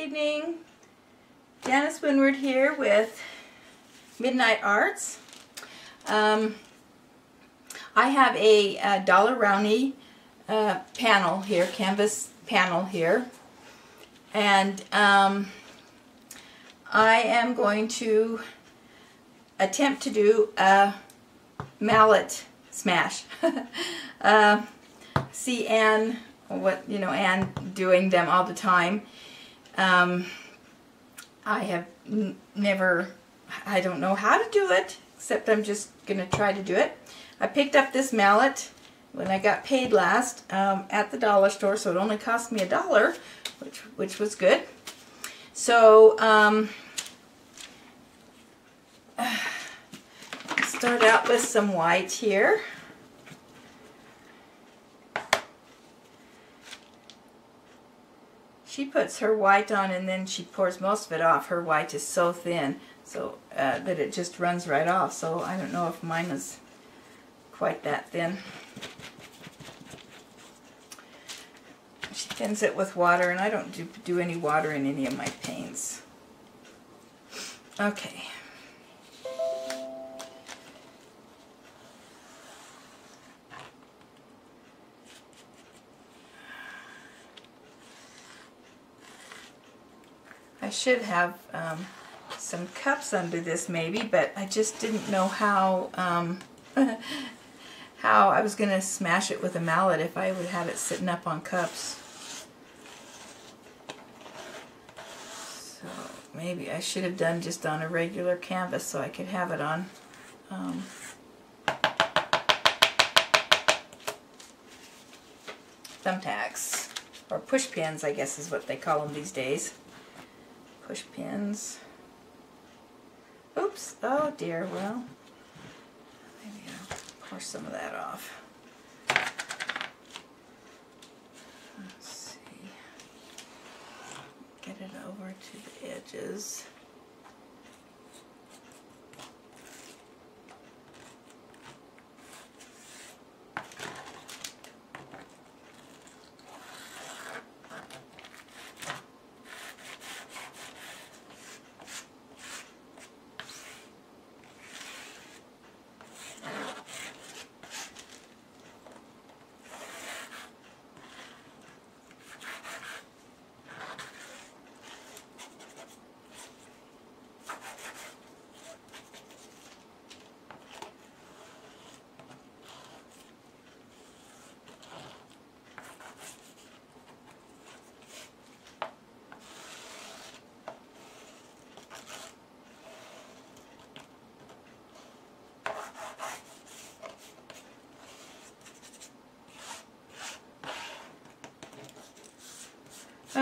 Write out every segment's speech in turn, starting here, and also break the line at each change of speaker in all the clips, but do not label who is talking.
evening. Janice Winward here with Midnight Arts. Um, I have a, a Daler Rowney uh, panel here, canvas panel here. And um, I am going to attempt to do a mallet smash. uh, see Ann, what, you know, Ann doing them all the time. Um, I have never, I don't know how to do it, except I'm just going to try to do it. I picked up this mallet when I got paid last um, at the dollar store, so it only cost me a dollar, which, which was good. So, um, start out with some white here. She puts her white on and then she pours most of it off. Her white is so thin so uh, that it just runs right off. So I don't know if mine is quite that thin. She thins it with water and I don't do, do any water in any of my paints. Okay. I should have um, some cups under this maybe, but I just didn't know how um, how I was going to smash it with a mallet if I would have it sitting up on cups. So maybe I should have done just on a regular canvas so I could have it on um, thumbtacks or push pins I guess is what they call them these days push pins. Oops, oh dear, well, maybe I'll pour some of that off. Let's see, get it over to the edges.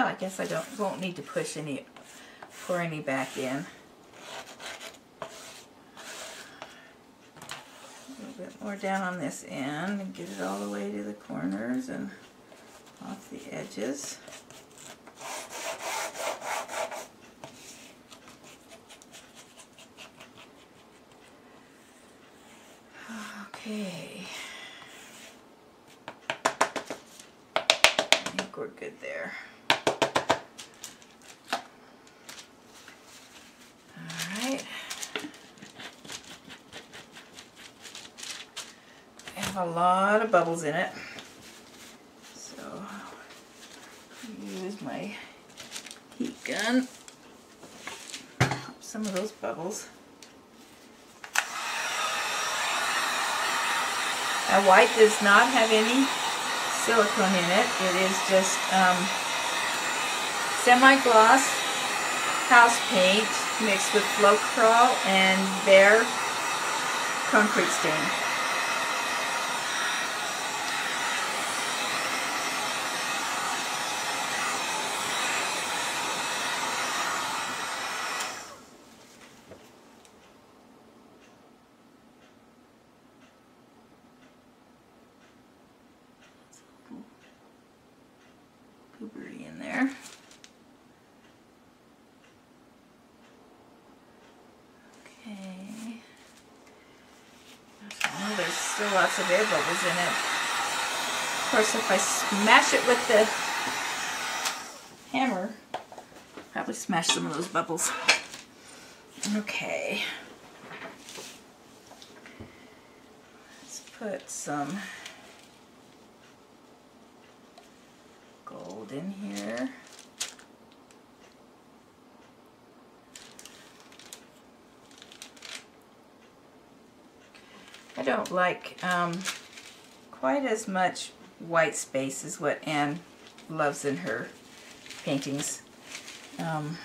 I guess I don't won't need to push any pour any back in. A little bit more down on this end and get it all the way to the corners and off the edges. Okay. I think we're good there. A lot of bubbles in it. So use my heat gun. Pop some of those bubbles. Now white does not have any silicone in it. It is just um, semi-gloss house paint mixed with Floetrol and Behr concrete stain. in there. Okay. Oh, there's still lots of air bubbles in it. Of course, if I smash it with the hammer, probably smash some of those bubbles. Okay. Let's put some gold in here. Don't like um, quite as much white space as what Ann loves in her paintings. Um,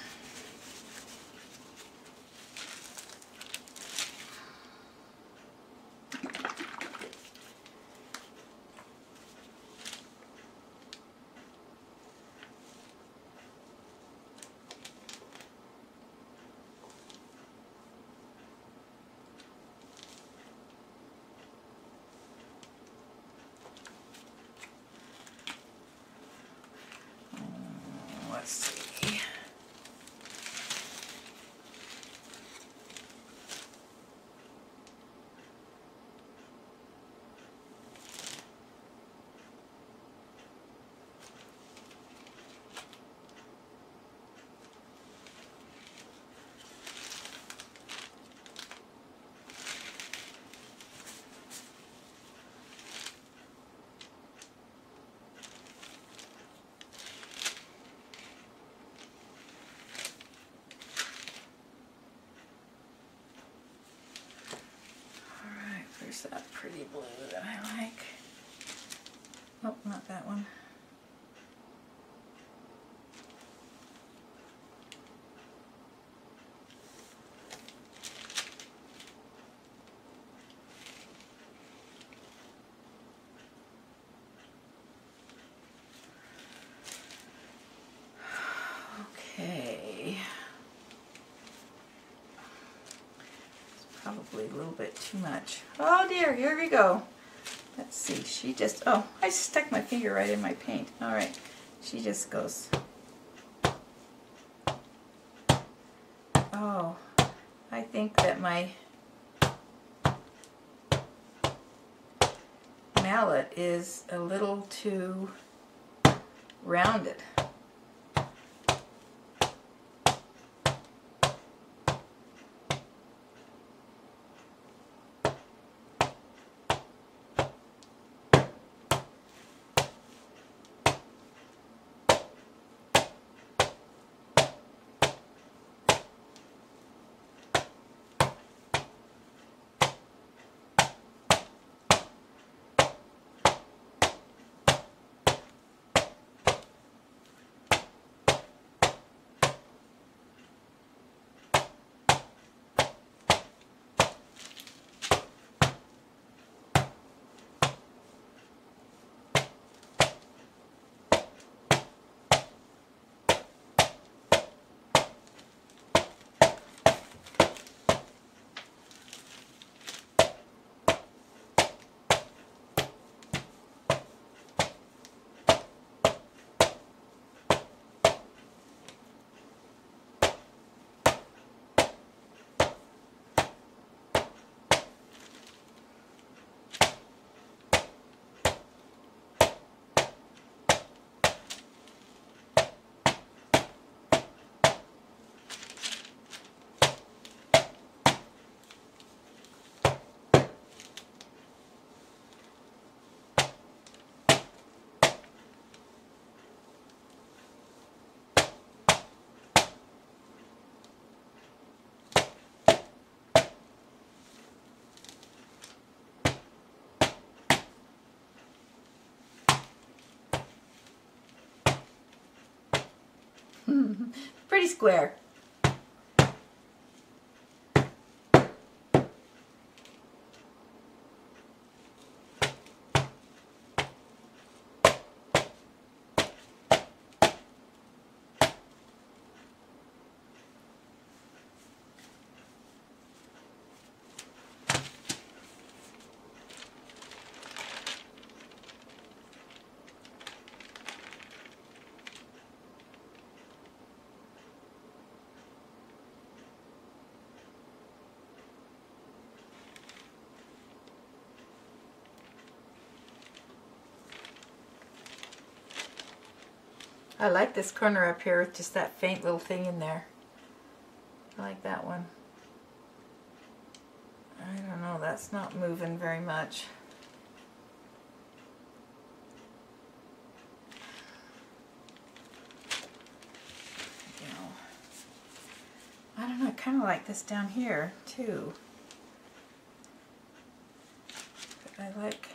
let's see. Where's that pretty blue that I like? Oh, not that one. Okay. Probably a little bit too much. Oh dear, here we go. Let's see, she just, oh, I stuck my finger right in my paint. All right, she just goes. Oh, I think that my mallet is a little too rounded. Pretty square. I like this corner up here with just that faint little thing in there. I like that one. I don't know, that's not moving very much. I don't know, I kind of like this down here too. But I like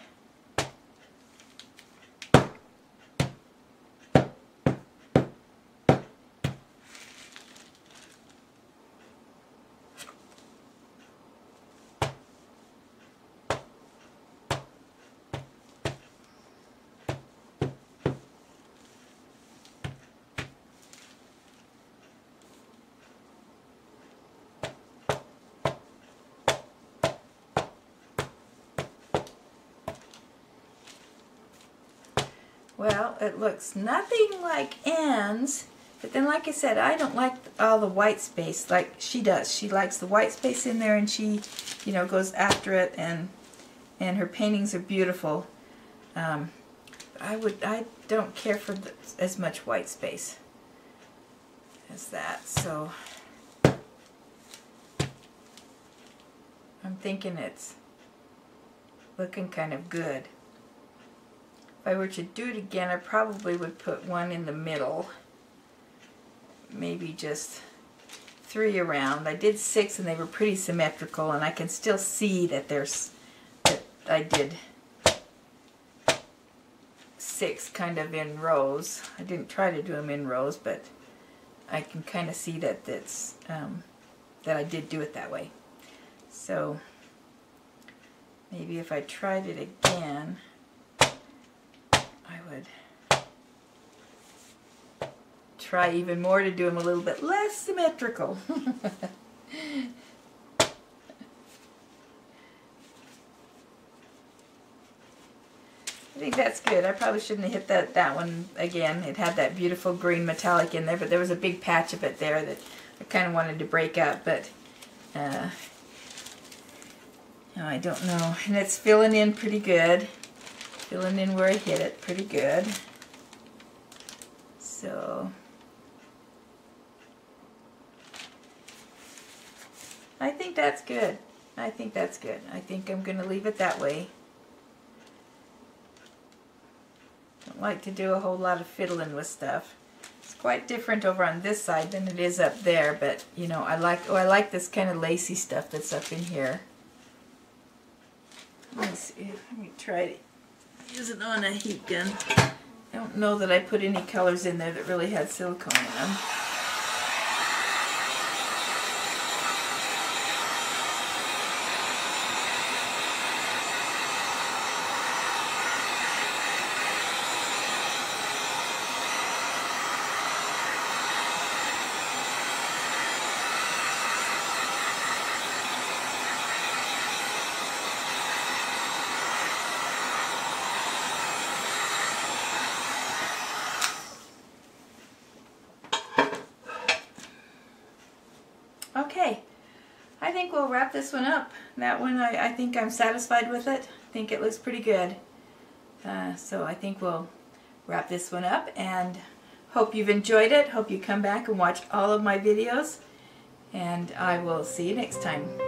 Well, it looks nothing like Ann's, but then like I said, I don't like all the white space like she does. She likes the white space in there and she, you know, goes after it and and her paintings are beautiful. Um, I would, I don't care for the, as much white space as that, so I'm thinking it's looking kind of good. If I were to do it again, I probably would put one in the middle. Maybe just three around. I did six and they were pretty symmetrical and I can still see that there's, that I did six kind of in rows. I didn't try to do them in rows, but I can kind of see that that's, um, that I did do it that way. So maybe if I tried it again, Would try even more to do them a little bit less symmetrical. I think that's good. I probably shouldn't have hit that, that one again. It had that beautiful green metallic in there, but there was a big patch of it there that I kind of wanted to break up, but uh, I don't know. And it's filling in pretty good filling in where I hit it pretty good. So I think that's good. I think that's good. I think I'm going to leave it that way. Don't like to do a whole lot of fiddling with stuff. It's quite different over on this side than it is up there, but you know, I like oh I like this kind of lacy stuff that's up in here. Let me see. Let me try it use it on a heat gun. I don't know that I put any colors in there that really had silicone in them. Okay, I think we'll wrap this one up. That one, I, I think I'm satisfied with it. I think it looks pretty good. Uh, so I think we'll wrap this one up and hope you've enjoyed it. Hope you come back and watch all of my videos. And I will see you next time.